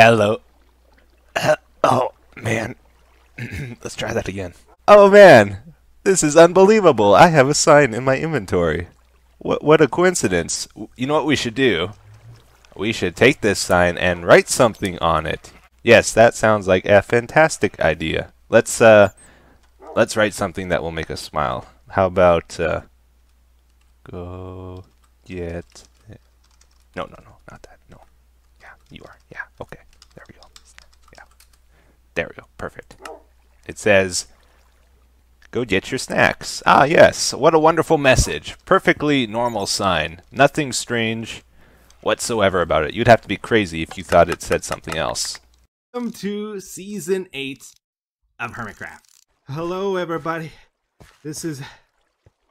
Hello. oh, man. Let's try that again. Oh, man. This is unbelievable. I have a sign in my inventory. What, what a coincidence. You know what we should do? We should take this sign and write something on it. Yes, that sounds like a fantastic idea. Let's, uh, let's write something that will make us smile. How about, uh, go get... No, no, no, not that. No. You are. Yeah, okay. There we go. Yeah. There we go. Perfect. It says, Go get your snacks. Ah, yes. What a wonderful message. Perfectly normal sign. Nothing strange whatsoever about it. You'd have to be crazy if you thought it said something else. Welcome to season 8 of Hermitcraft. Hello, everybody. This is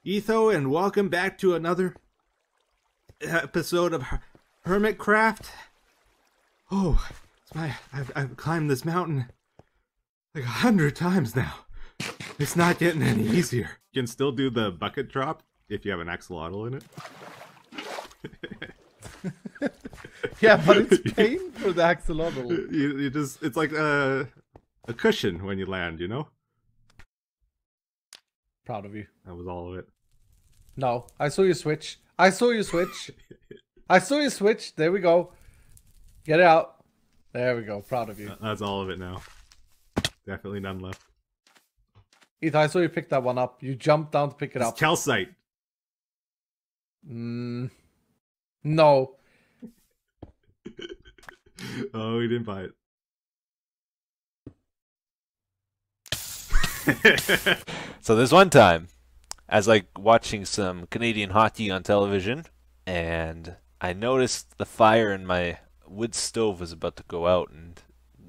Etho, and welcome back to another episode of Her- Hermitcraft. Oh, it's my, I've, I've climbed this mountain like a hundred times now. It's not getting any easier. You can still do the bucket drop if you have an axolotl in it. Yeah, but it's pain for the axolotl. You, you just, it's like a, a cushion when you land, you know? Proud of you. That was all of it. No, I saw you switch. I saw you switch. I saw you switch. There we go. Get it out. There we go. Proud of you. That's all of it now. Definitely none left. Ethan, I saw you pick that one up. You jumped down to pick it It's up. calcite. Mm, no. oh, he didn't buy it. So there's one time, I was like watching some Canadian hockey on television, and I noticed the fire in my wood stove was about to go out, and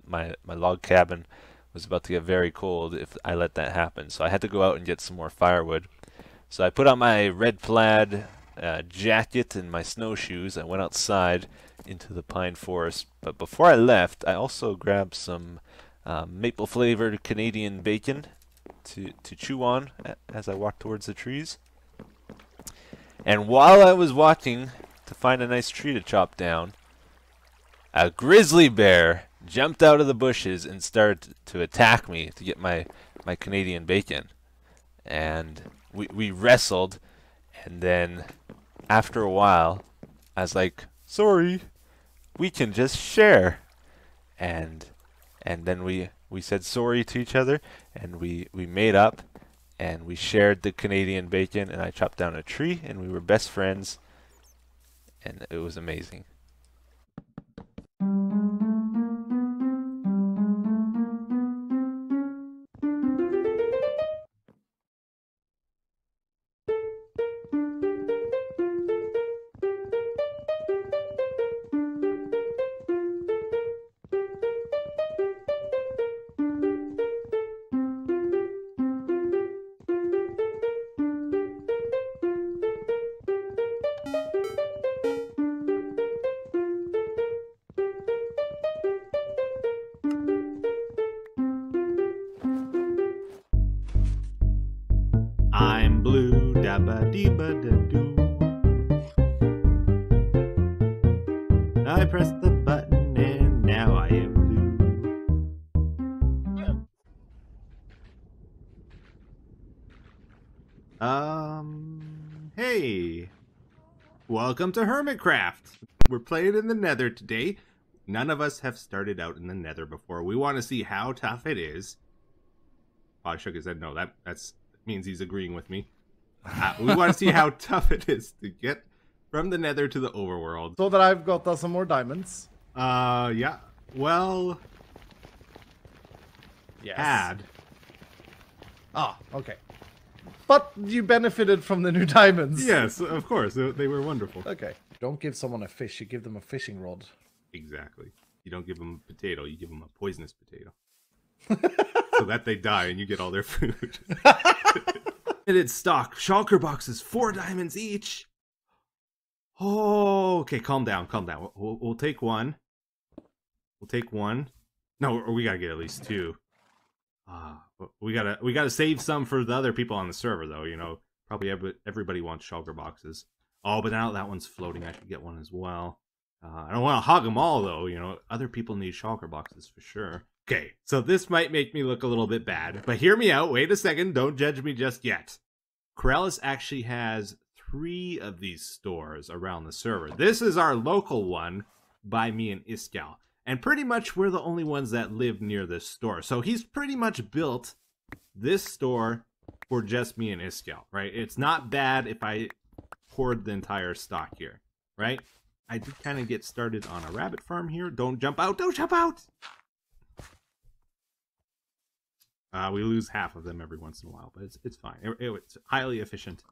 my my log cabin was about to get very cold if I let that happen. So I had to go out and get some more firewood. So I put on my red plaid uh, jacket and my snowshoes. I went outside into the pine forest. But before I left, I also grabbed some um, maple flavored Canadian bacon to, to chew on as I walked towards the trees. And while I was watching to find a nice tree to chop down, a grizzly bear jumped out of the bushes and started to attack me to get my, my Canadian bacon. And we, we wrestled, and then after a while, I was like, sorry, we can just share. And and then we, we said sorry to each other, and we, we made up, and we shared the Canadian bacon, and I chopped down a tree, and we were best friends, and it was amazing. I'm blue, dabba dee ba da doo. I pressed the button and now I am blue. Um, hey. Welcome to Hermitcraft. We're playing in the nether today. None of us have started out in the nether before. We want to see how tough it is. Oh, I shook his head. No, that that's means he's agreeing with me. Uh, we want to see how tough it is to get from the nether to the overworld. So that I've got us some more diamonds. Uh, yeah. Well, Yes. had. Ah, okay. But you benefited from the new diamonds. Yes, of course. They they were wonderful. Okay. Don't give someone a fish, you give them a fishing rod. Exactly. You don't give them a potato, you give them a poisonous potato. So that they die and you get all their food. Limited stock. Shulker boxes, four diamonds each. Oh, okay. Calm down. Calm down. We'll, we'll, we'll take one. We'll take one. No, or we gotta get at least two. Ah, we gotta we gotta save some for the other people on the server, though. You know, probably every, everybody wants shulker boxes. Oh, but now that one's floating, I should get one as well. Uh, I don't want to hog them all, though. You know, other people need shulker boxes for sure. Okay, so this might make me look a little bit bad, but hear me out. Wait a second. Don't judge me just yet. Keralis actually has three of these stores around the server. This is our local one by me and Iskall. And pretty much we're the only ones that live near this store. So he's pretty much built this store for just me and Iskall, right? It's not bad if I hoard the entire stock here, right? I did kind of get started on a rabbit farm here. Don't jump out! Don't jump out! Uh, we lose half of them every once in a while, but it's it's fine. It, it- it's highly efficient.